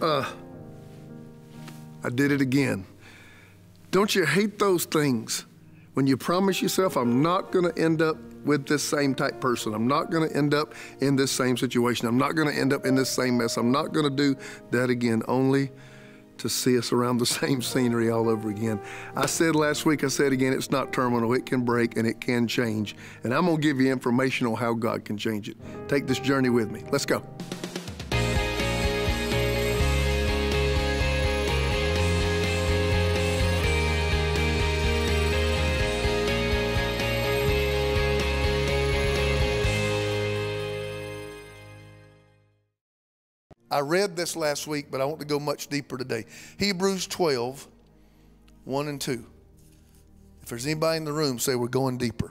Uh, I did it again. Don't you hate those things when you promise yourself, I'm not going to end up with this same type person. I'm not going to end up in this same situation. I'm not going to end up in this same mess. I'm not going to do that again, only to see us around the same scenery all over again. I said last week, I said again, it's not terminal. It can break and it can change. And I'm going to give you information on how God can change it. Take this journey with me. Let's go. I read this last week, but I want to go much deeper today. Hebrews 12, 1 and 2. If there's anybody in the room, say we're going deeper.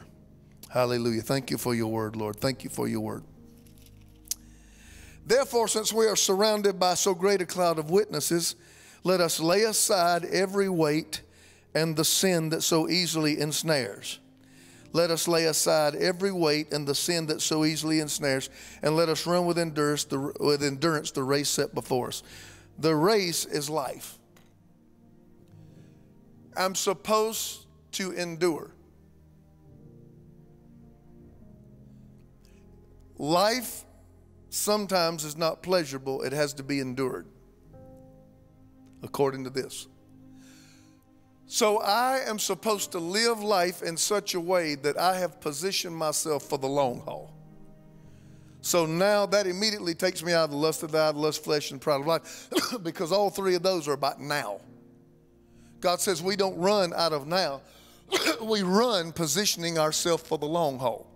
Hallelujah. Thank you for your word, Lord. Thank you for your word. Therefore, since we are surrounded by so great a cloud of witnesses, let us lay aside every weight and the sin that so easily ensnares let us lay aside every weight and the sin that so easily ensnares, and let us run with endurance the, with endurance the race set before us. The race is life. I'm supposed to endure. Life sometimes is not pleasurable, it has to be endured, according to this. So I am supposed to live life in such a way that I have positioned myself for the long haul. So now that immediately takes me out of the lust of the eye, the lust of flesh, and pride of life, because all three of those are about now. God says we don't run out of now, we run positioning ourselves for the long haul.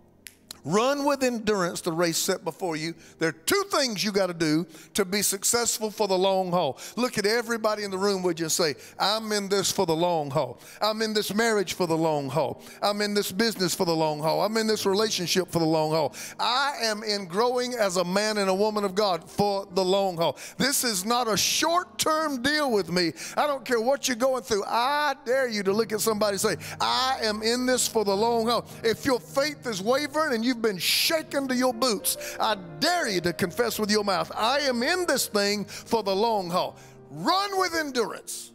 Run with endurance the race set before you. There are two things you got to do to be successful for the long haul. Look at everybody in the room, would you say, I'm in this for the long haul. I'm in this marriage for the long haul. I'm in this business for the long haul. I'm in this relationship for the long haul. I am in growing as a man and a woman of God for the long haul. This is not a short term deal with me. I don't care what you're going through. I dare you to look at somebody and say, I am in this for the long haul. If your faith is wavering and you you've been shaken to your boots, I dare you to confess with your mouth, I am in this thing for the long haul. Run with endurance.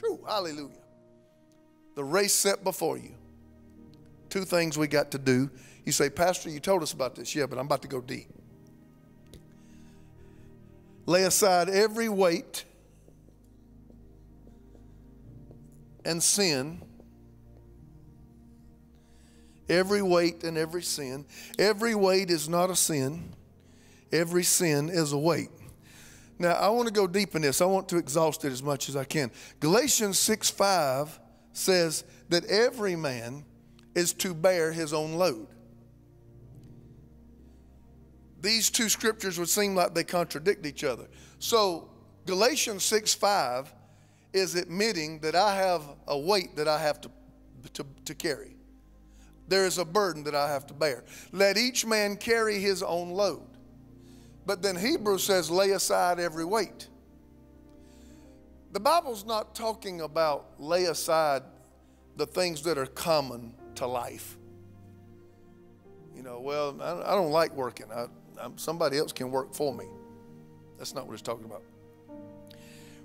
Shoo, hallelujah. The race set before you. Two things we got to do. You say, Pastor, you told us about this. Yeah, but I'm about to go deep. Lay aside every weight and sin every weight and every sin. Every weight is not a sin, every sin is a weight. Now, I want to go deep in this. I want to exhaust it as much as I can. Galatians 6 5 says that every man is to bear his own load. These two scriptures would seem like they contradict each other. So, Galatians 6 5 is admitting that I have a weight that I have to, to, to carry. There is a burden that I have to bear. Let each man carry his own load. But then Hebrews says, lay aside every weight. The Bible's not talking about lay aside the things that are common to life. You know, well, I don't like working. I, somebody else can work for me. That's not what it's talking about.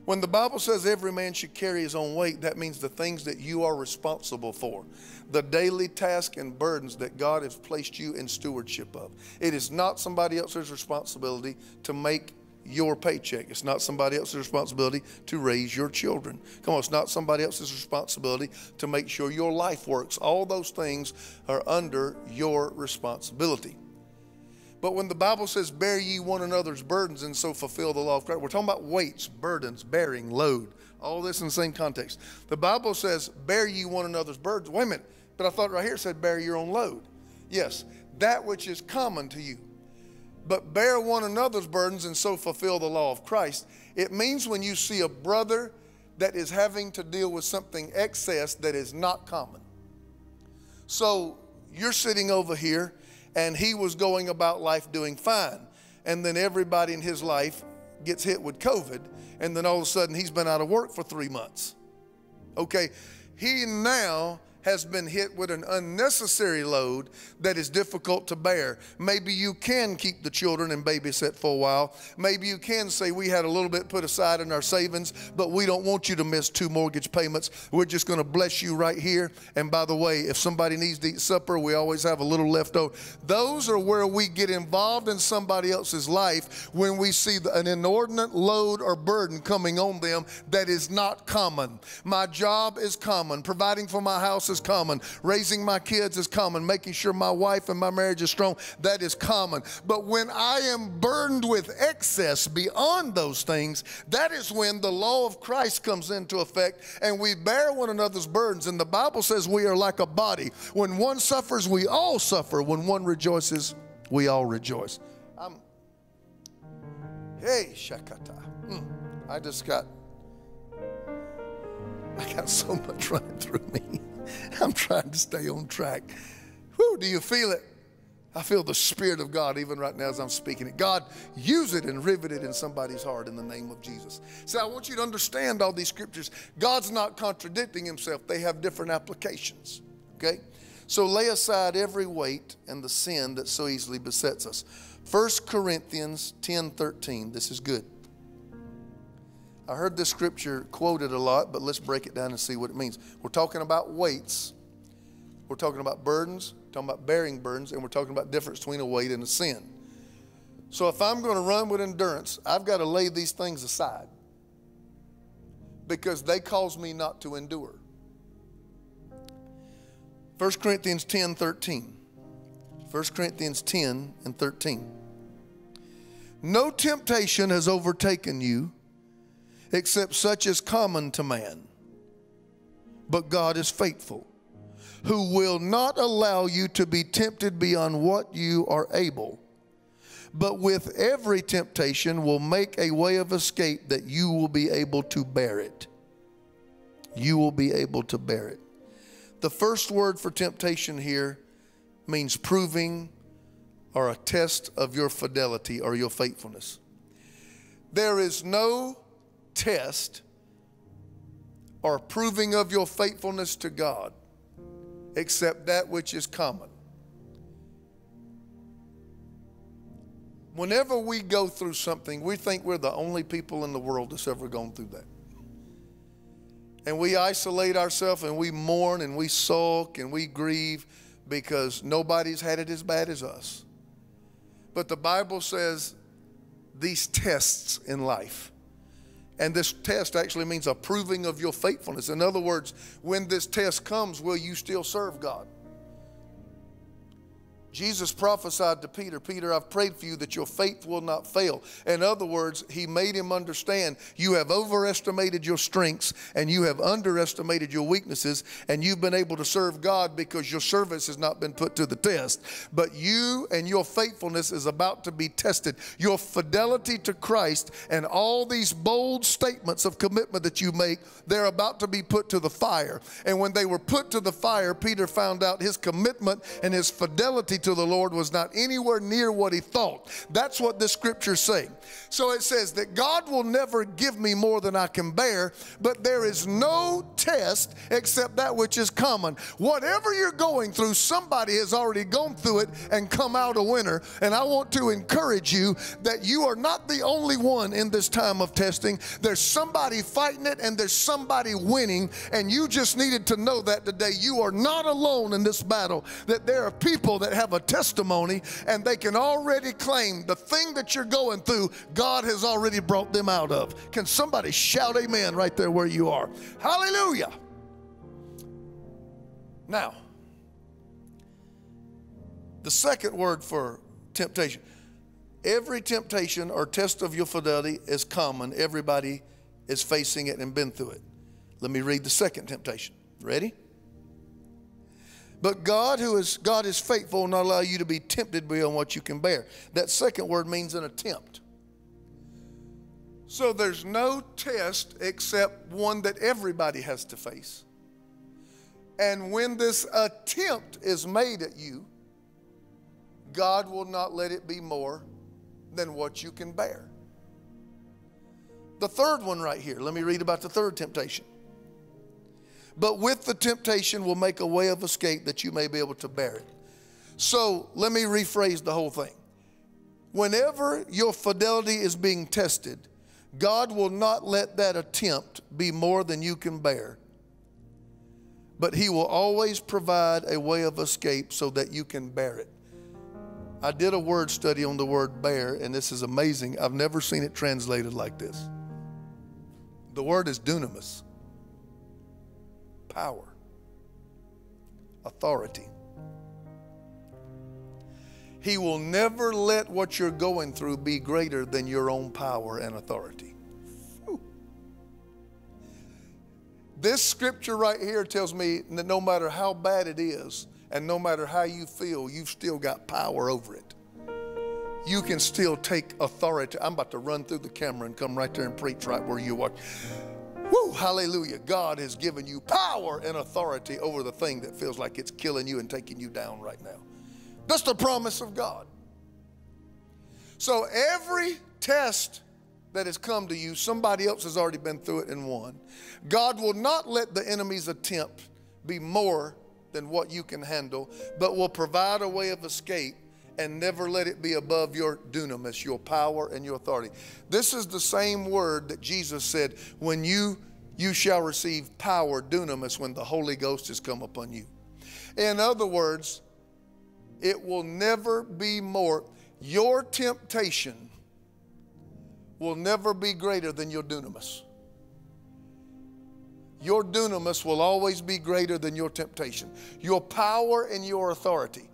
When the Bible says every man should carry his own weight, that means the things that you are responsible for, the daily tasks and burdens that God has placed you in stewardship of. It is not somebody else's responsibility to make your paycheck. It's not somebody else's responsibility to raise your children. Come on, it's not somebody else's responsibility to make sure your life works. All those things are under your responsibility. But when the Bible says, bear ye one another's burdens and so fulfill the law of Christ, we're talking about weights, burdens, bearing, load, all this in the same context. The Bible says, bear ye one another's burdens. Wait a minute, but I thought right here it said, bear your own load. Yes, that which is common to you. But bear one another's burdens and so fulfill the law of Christ. It means when you see a brother that is having to deal with something excess that is not common. So you're sitting over here and he was going about life doing fine. And then everybody in his life gets hit with COVID, and then all of a sudden he's been out of work for three months. Okay, he now has been hit with an unnecessary load that is difficult to bear. Maybe you can keep the children and babysit for a while. Maybe you can say, We had a little bit put aside in our savings, but we don't want you to miss two mortgage payments. We're just going to bless you right here. And by the way, if somebody needs to eat supper, we always have a little left over. Those are where we get involved in somebody else's life when we see an inordinate load or burden coming on them that is not common. My job is common. Providing for my house is common. Raising my kids is common. Making sure my wife and my marriage is strong, that is common. But when I am burdened with excess beyond those things, that is when the law of Christ comes into effect and we bear one another's burdens. And the Bible says we are like a body. When one suffers, we all suffer. When one rejoices, we all rejoice. I'm, hey, Shakata. Mm, I just got I got so much running through me. I'm trying to stay on track. Whoo, do you feel it? I feel the Spirit of God even right now as I'm speaking it. God, use it and rivet it in somebody's heart in the name of Jesus. So I want you to understand all these scriptures. God's not contradicting himself, they have different applications. Okay? So lay aside every weight and the sin that so easily besets us. 1 Corinthians 10 13. This is good. I heard this scripture quoted a lot, but let's break it down and see what it means. We're talking about weights, we're talking about burdens, talking about bearing burdens, and we're talking about difference between a weight and a sin. So if I'm going to run with endurance, I've got to lay these things aside because they cause me not to endure. 1 Corinthians 10 13. 1 Corinthians 10 and 13. No temptation has overtaken you except such as common to man. But God is faithful, who will not allow you to be tempted beyond what you are able, but with every temptation will make a way of escape that you will be able to bear it. You will be able to bear it. The first word for temptation here means proving or a test of your fidelity or your faithfulness. There is no test or proving of your faithfulness to God except that which is common. Whenever we go through something, we think we're the only people in the world that's ever gone through that. And we isolate ourselves and we mourn and we sulk and we grieve because nobody's had it as bad as us. But the Bible says these tests in life and this test actually means a proving of your faithfulness. In other words, when this test comes, will you still serve God? Jesus prophesied to Peter, Peter, I've prayed for you that your faith will not fail. In other words, he made him understand you have overestimated your strengths and you have underestimated your weaknesses, and you've been able to serve God because your service has not been put to the test. But you and your faithfulness is about to be tested. Your fidelity to Christ and all these bold statements of commitment that you make, they're about to be put to the fire. And when they were put to the fire, Peter found out his commitment and his fidelity to the Lord was not anywhere near what he thought. That's what the scripture's saying. So it says that God will never give me more than I can bear, but there is no test except that which is common. Whatever you're going through, somebody has already gone through it and come out a winner. And I want to encourage you that you are not the only one in this time of testing. There's somebody fighting it and there's somebody winning, and you just needed to know that today. You are not alone in this battle, that there are people that have have a testimony and they can already claim the thing that you're going through, God has already brought them out of. Can somebody shout amen right there where you are? Hallelujah. Now, the second word for temptation. Every temptation or test of your fidelity is common. Everybody is facing it and been through it. Let me read the second temptation. Ready? But God, who is God is faithful, will not allow you to be tempted beyond what you can bear. That second word means an attempt. So there's no test except one that everybody has to face. And when this attempt is made at you, God will not let it be more than what you can bear. The third one right here, let me read about the third temptation. But with the temptation will make a way of escape that you may be able to bear it. So let me rephrase the whole thing. Whenever your fidelity is being tested, God will not let that attempt be more than you can bear. But He will always provide a way of escape so that you can bear it. I did a word study on the word bear, and this is amazing. I've never seen it translated like this. The word is dunamis power, authority. He will never let what you're going through be greater than your own power and authority. This scripture right here tells me that no matter how bad it is and no matter how you feel, you've still got power over it. You can still take authority. I'm about to run through the camera and come right there and preach right where you are. Woo, hallelujah. God has given you power and authority over the thing that feels like it's killing you and taking you down right now. That's the promise of God. So every test that has come to you, somebody else has already been through it and won. God will not let the enemy's attempt be more than what you can handle, but will provide a way of escape and never let it be above your dunamis, your power and your authority. This is the same word that Jesus said, when you you shall receive power, dunamis, when the Holy Ghost has come upon you. In other words, it will never be more. Your temptation will never be greater than your dunamis. Your dunamis will always be greater than your temptation. Your power and your authority.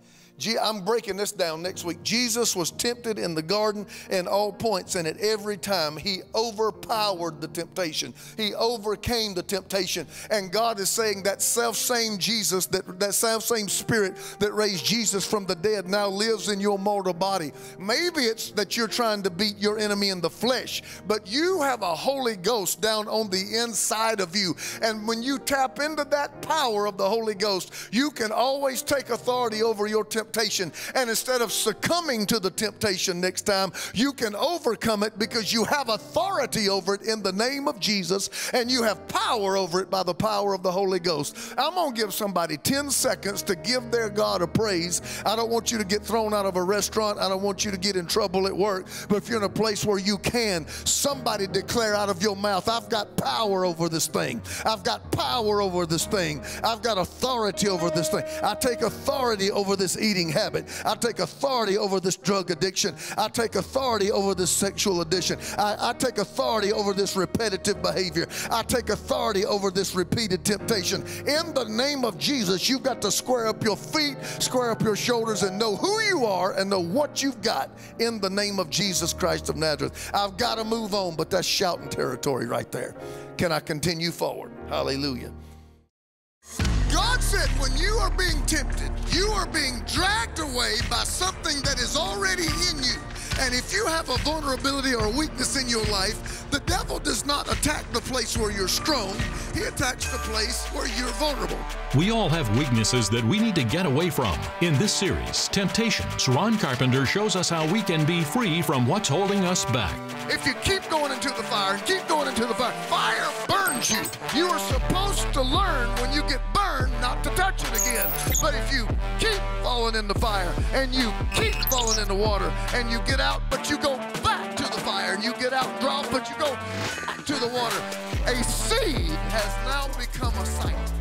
I'm breaking this down next week. Jesus was tempted in the garden in all points, and at every time he overpowered the temptation. He overcame the temptation. And God is saying that self same Jesus, that, that self same spirit that raised Jesus from the dead now lives in your mortal body. Maybe it's that you're trying to beat your enemy in the flesh, but you have a Holy Ghost down on the inside of you. And when you tap into that power of the Holy Ghost, you can always take authority over your temptation temptation. And instead of succumbing to the temptation next time, you can overcome it because you have authority over it in the name of Jesus and you have power over it by the power of the Holy Ghost. I'm going to give somebody 10 seconds to give their God a praise. I don't want you to get thrown out of a restaurant. I don't want you to get in trouble at work. But if you're in a place where you can, somebody declare out of your mouth, I've got power over this thing. I've got power over this thing. I've got authority over this thing. I take authority over this eating eating habit. I take authority over this drug addiction. I take authority over this sexual addiction. I, I take authority over this repetitive behavior. I take authority over this repeated temptation. In the name of Jesus, you've got to square up your feet, square up your shoulders, and know who you are and know what you've got in the name of Jesus Christ of Nazareth. I've got to move on, but that's shouting territory right there. Can I continue forward? Hallelujah. God said when you are being tempted, you are being dragged away by something that is already in you. And if you have a vulnerability or a weakness in your life, the devil does not attack the place where you're strong, he attacks the place where you're vulnerable. We all have weaknesses that we need to get away from. In this series, Temptations, Ron Carpenter shows us how we can be free from what's holding us back. If you keep going into the fire and keep going into the fire, fire burns you. You are supposed to learn when you get burned not to touch it again. But if you keep falling in the fire and you keep falling in the water and you get out, but you go back to the fire and you get out drop, but you go back to the water, a seed has now become a sight.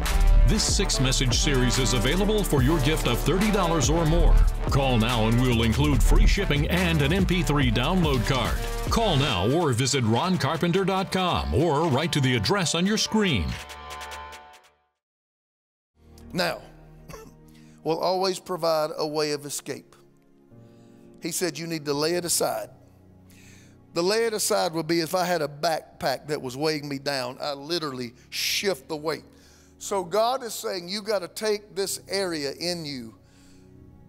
This six message series is available for your gift of $30 or more. Call now and we'll include free shipping and an MP3 download card. Call now or visit roncarpenter.com or write to the address on your screen. Now, we'll always provide a way of escape. He said you need to lay it aside. The lay it aside would be if I had a backpack that was weighing me down, I literally shift the weight. So God is saying you got to take this area in you,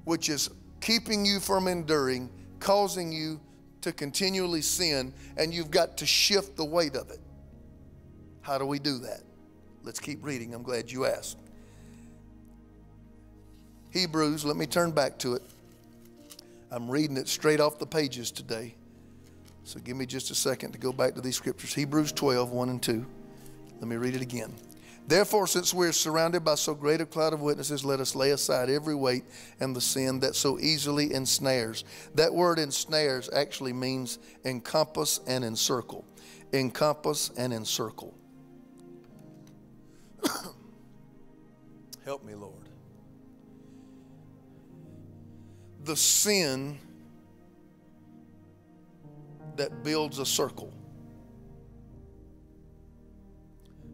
which is keeping you from enduring, causing you to continually sin, and you've got to shift the weight of it. How do we do that? Let's keep reading. I'm glad you asked. Hebrews, let me turn back to it. I'm reading it straight off the pages today. So give me just a second to go back to these scriptures. Hebrews 12, 1 and 2. Let me read it again. Therefore, since we are surrounded by so great a cloud of witnesses, let us lay aside every weight and the sin that so easily ensnares. That word ensnares actually means encompass and encircle. Encompass and encircle. Help me, Lord. The sin that builds a circle.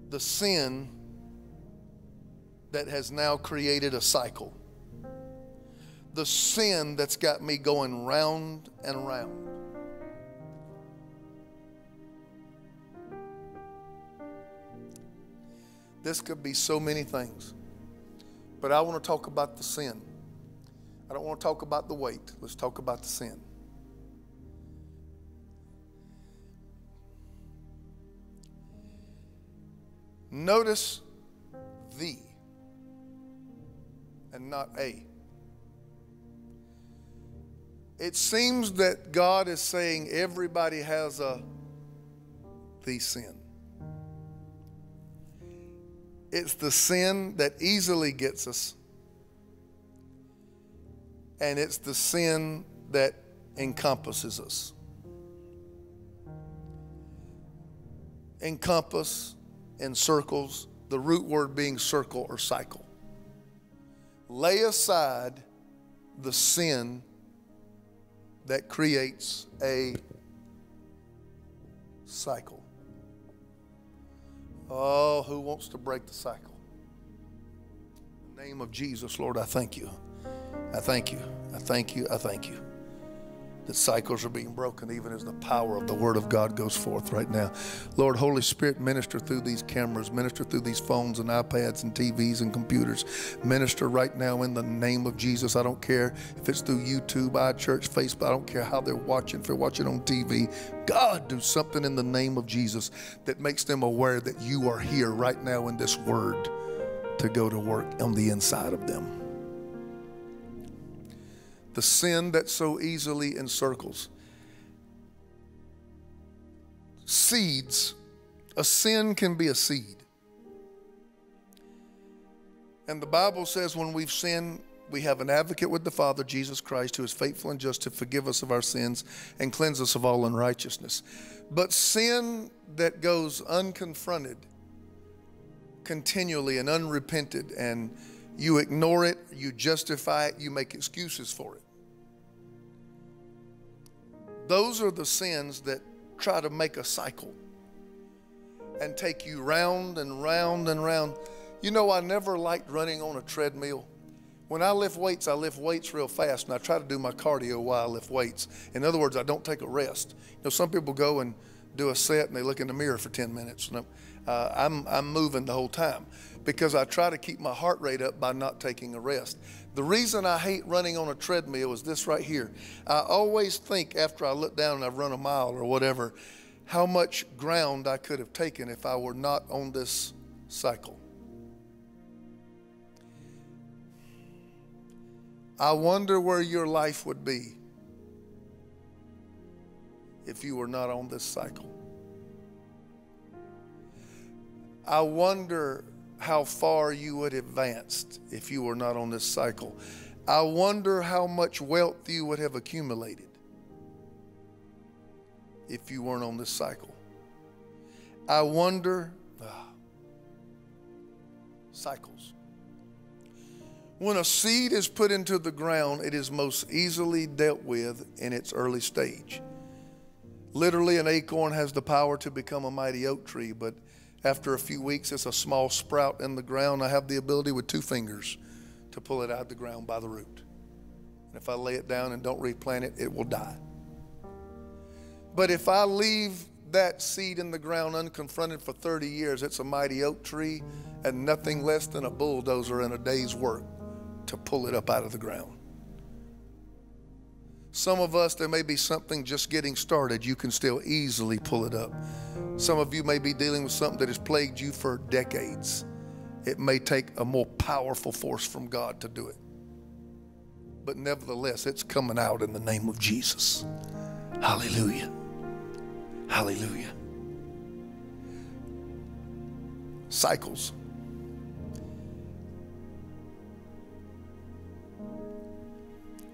The sin that has now created a cycle. The sin that's got me going round and round. This could be so many things. But I want to talk about the sin. I don't want to talk about the weight. Let's talk about the sin. Notice the and not a. It seems that God is saying everybody has a the sin. It's the sin that easily gets us, and it's the sin that encompasses us. Encompass, encircles, the root word being circle or cycle. Lay aside the sin that creates a cycle. Oh, who wants to break the cycle? In the name of Jesus, Lord, I thank you. I thank you. I thank you. I thank you that cycles are being broken even as the power of the Word of God goes forth right now. Lord, Holy Spirit, minister through these cameras, minister through these phones and iPads and TVs and computers. Minister right now in the name of Jesus. I don't care if it's through YouTube, iChurch, Facebook, I don't care how they're watching, if they're watching on TV. God, do something in the name of Jesus that makes them aware that you are here right now in this Word to go to work on the inside of them the sin that so easily encircles. Seeds, a sin can be a seed. And the Bible says when we've sinned, we have an advocate with the Father, Jesus Christ, who is faithful and just to forgive us of our sins and cleanse us of all unrighteousness. But sin that goes unconfronted continually and unrepented and you ignore it, you justify it, you make excuses for it. Those are the sins that try to make a cycle and take you round and round and round. You know, I never liked running on a treadmill. When I lift weights, I lift weights real fast, and I try to do my cardio while I lift weights. In other words, I don't take a rest. You know, some people go and do a set and they look in the mirror for 10 minutes. Know, uh, I'm, I'm moving the whole time because I try to keep my heart rate up by not taking a rest. The reason I hate running on a treadmill is this right here. I always think after I look down and I've run a mile or whatever, how much ground I could have taken if I were not on this cycle. I wonder where your life would be if you were not on this cycle. I wonder how far you would have advanced if you were not on this cycle. I wonder how much wealth you would have accumulated if you weren't on this cycle. I wonder, ah, cycles. When a seed is put into the ground, it is most easily dealt with in its early stage. Literally, an acorn has the power to become a mighty oak tree, but after a few weeks, it's a small sprout in the ground. I have the ability with two fingers to pull it out of the ground by the root. And if I lay it down and don't replant it, it will die. But if I leave that seed in the ground unconfronted for 30 years, it's a mighty oak tree and nothing less than a bulldozer in a day's work to pull it up out of the ground. Some of us, there may be something just getting started, you can still easily pull it up. Some of you may be dealing with something that has plagued you for decades. It may take a more powerful force from God to do it. But nevertheless, it's coming out in the name of Jesus. Hallelujah. Hallelujah. Cycles.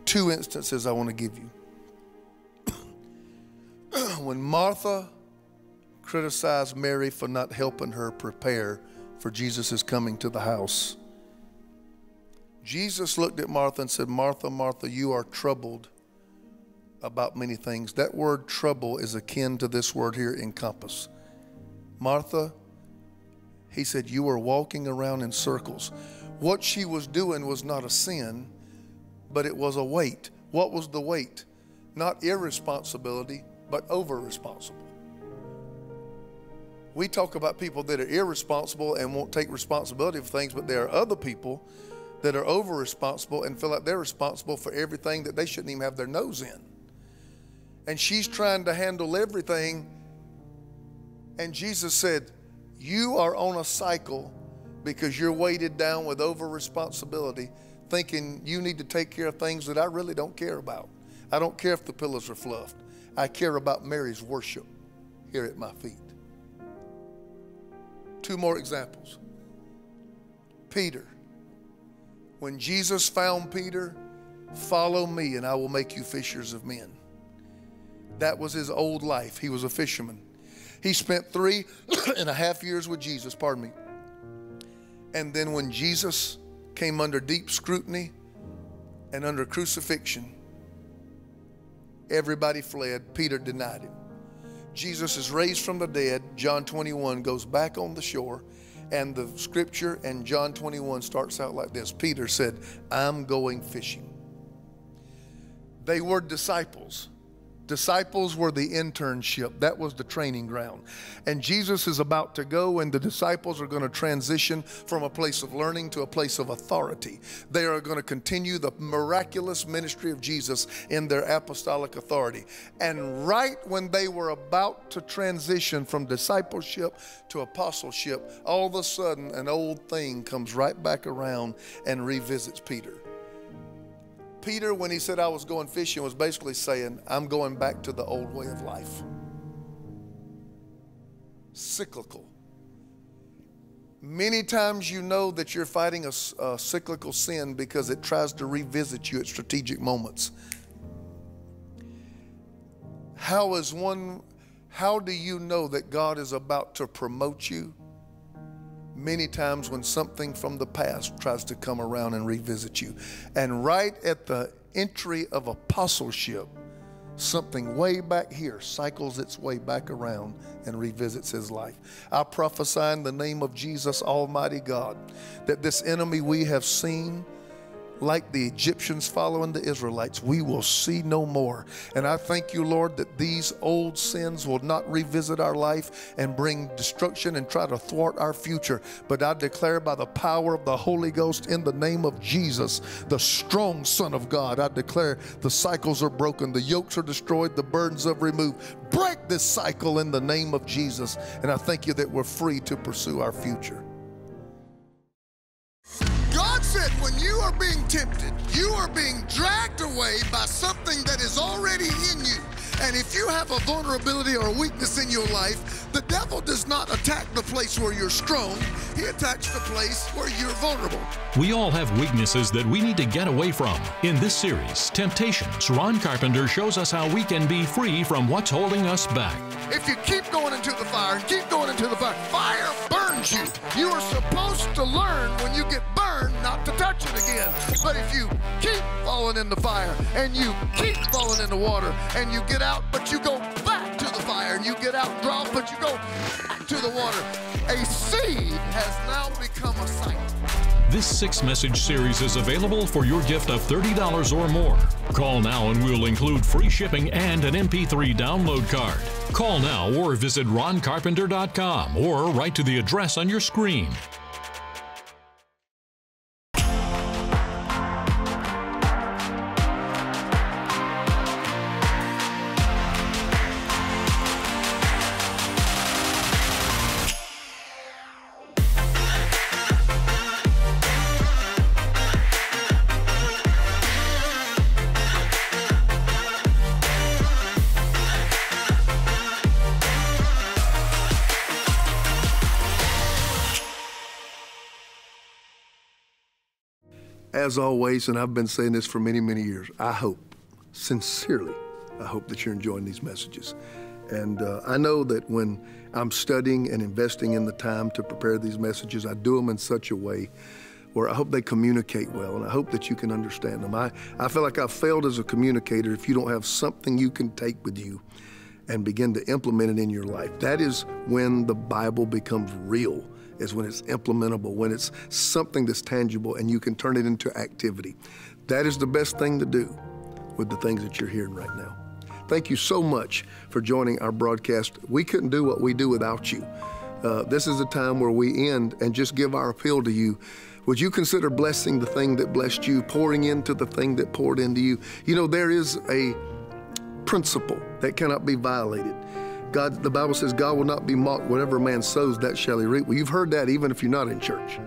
Two instances I want to give you. when Martha criticized Mary for not helping her prepare for Jesus' coming to the house, Jesus looked at Martha and said, Martha, Martha, you are troubled about many things. That word trouble is akin to this word here, encompass. Martha, he said, you are walking around in circles. What she was doing was not a sin, but it was a weight. What was the weight? Not irresponsibility, but over responsible. We talk about people that are irresponsible and won't take responsibility for things, but there are other people that are over responsible and feel like they're responsible for everything that they shouldn't even have their nose in. And she's trying to handle everything. And Jesus said, You are on a cycle because you're weighted down with over responsibility, thinking you need to take care of things that I really don't care about. I don't care if the pillows are fluffed. I care about Mary's worship here at my feet. Two more examples. Peter when Jesus found Peter, follow me and I will make you fishers of men. That was his old life. He was a fisherman. He spent three and a half years with Jesus, pardon me. And then when Jesus came under deep scrutiny and under crucifixion, everybody fled. Peter denied him. Jesus is raised from the dead. John 21 goes back on the shore. And the scripture in John 21 starts out like this Peter said, I'm going fishing. They were disciples. Disciples were the internship, that was the training ground. And Jesus is about to go, and the disciples are going to transition from a place of learning to a place of authority. They are going to continue the miraculous ministry of Jesus in their apostolic authority. And right when they were about to transition from discipleship to apostleship, all of a sudden an old thing comes right back around and revisits Peter. Peter, when he said I was going fishing, was basically saying, I'm going back to the old way of life. Cyclical. Many times you know that you're fighting a, a, cyclical sin because it tries to revisit you at strategic moments. How is one, how do you know that God is about to promote you? Many times when something from the past tries to come around and revisit you. And right at the entry of apostleship, something way back here cycles its way back around and revisits his life. I prophesy in the name of Jesus, Almighty God, that this enemy we have seen like the Egyptians following the Israelites, we will see no more. And I thank you, Lord, that these old sins will not revisit our life and bring destruction and try to thwart our future. But I declare by the power of the Holy Ghost in the name of Jesus, the strong Son of God, I declare the cycles are broken, the yokes are destroyed, the burdens are removed. Break this cycle in the name of Jesus. And I thank you that we're free to pursue our future. Being tempted, you are being dragged away by something that is already in you. And if you have a vulnerability or a weakness in your life, the devil does not attack the place where you're strong. He attacks the place where you're vulnerable. We all have weaknesses that we need to get away from. In this series, Temptations, Ron Carpenter shows us how we can be free from what's holding us back. If you keep going into the fire and keep going into the fire, fire burns you. You are supposed to learn when you get burned not to touch it again. But if you keep falling in the fire and you keep falling in the water and you get out, but you go back to the fire and you get out drop, but you go to the water. A seed has now become a sight. This six message series is available for your gift of $30 or more. Call now and we'll include free shipping and an MP3 download card. Call now or visit roncarpenter.com or write to the address on your screen. As always, and I've been saying this for many, many years, I hope, sincerely, I hope that you're enjoying these messages. And uh, I know that when I'm studying and investing in the time to prepare these messages, I do them in such a way where I hope they communicate well, and I hope that you can understand them. I, I feel like I've failed as a communicator if you don't have something you can take with you and begin to implement it in your life. That is when the Bible becomes real, is when it's implementable, when it's something that's tangible and you can turn it into activity. That is the best thing to do with the things that you're hearing right now. Thank you so much for joining our broadcast. We couldn't do what we do without you. Uh, this is a time where we end and just give our appeal to you. Would you consider blessing the thing that blessed you, pouring into the thing that poured into you? You know, there is a principle that cannot be violated. God, the Bible says, God will not be mocked. Whatever man sows, that shall he reap. Well, you've heard that even if you're not in church.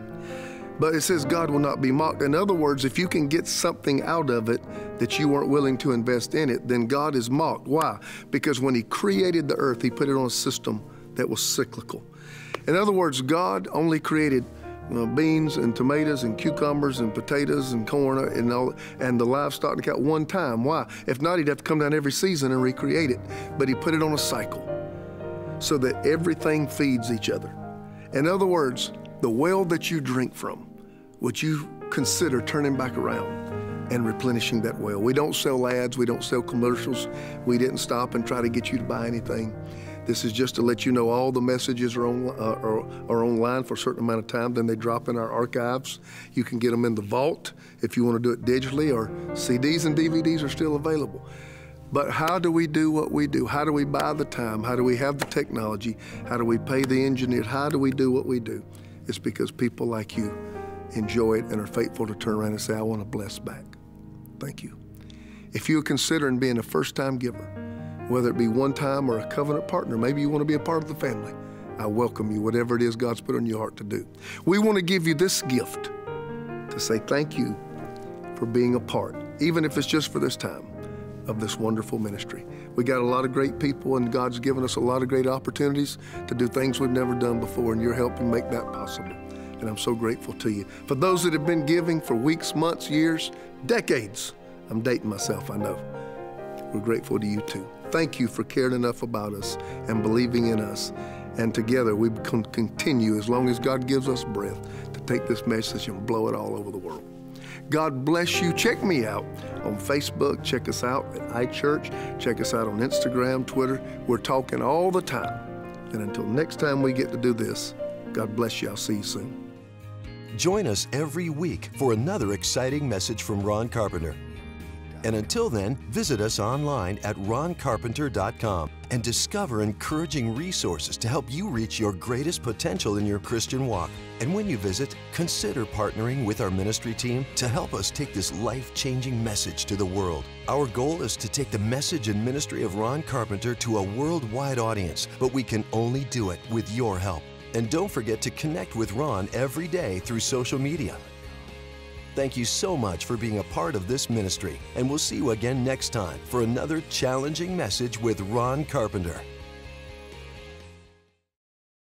But it says God will not be mocked. In other words, if you can get something out of it that you weren't willing to invest in it, then God is mocked. Why? Because when He created the earth, He put it on a system that was cyclical. In other words, God only created you know, beans and tomatoes and cucumbers and potatoes and corn and all and the livestock and cow one time. Why? If not, he'd have to come down every season and recreate it. But he put it on a cycle so that everything feeds each other. In other words, the well that you drink from, would you consider turning back around and replenishing that well? We don't sell ads, we don't sell commercials. We didn't stop and try to get you to buy anything. This is just to let you know all the messages are, on, uh, are, are online for a certain amount of time. Then they drop in our archives. You can get them in the vault if you want to do it digitally, or CDs and DVDs are still available. But how do we do what we do? How do we buy the time? How do we have the technology? How do we pay the engineers? How do we do what we do? It's because people like you enjoy it and are faithful to turn around and say, I want to bless back. Thank you. If you're considering being a first time giver, whether it be one time or a covenant partner. Maybe you want to be a part of the family. I welcome you, whatever it is God's put on your heart to do. We want to give you this gift to say thank you for being a part, even if it's just for this time, of this wonderful ministry. We got a lot of great people, and God's given us a lot of great opportunities to do things we've never done before, and you're helping make that possible. And I'm so grateful to you. For those that have been giving for weeks, months, years, decades, I'm dating myself, I know. We're grateful to you too. Thank you for caring enough about us and believing in us. And together we can continue, as long as God gives us breath, to take this message and blow it all over the world. God bless you. Check me out on Facebook. Check us out at iChurch. Check us out on Instagram, Twitter. We're talking all the time. And until next time we get to do this, God bless you. I'll see you soon. Join us every week for another exciting message from Ron Carpenter. And until then, visit us online at roncarpenter.com and discover encouraging resources to help you reach your greatest potential in your Christian walk. And when you visit, consider partnering with our ministry team to help us take this life changing message to the world. Our goal is to take the message and ministry of Ron Carpenter to a worldwide audience, but we can only do it with your help. And don't forget to connect with Ron every day through social media. Thank you so much for being a part of this ministry, and we'll see you again next time for another challenging message with Ron Carpenter.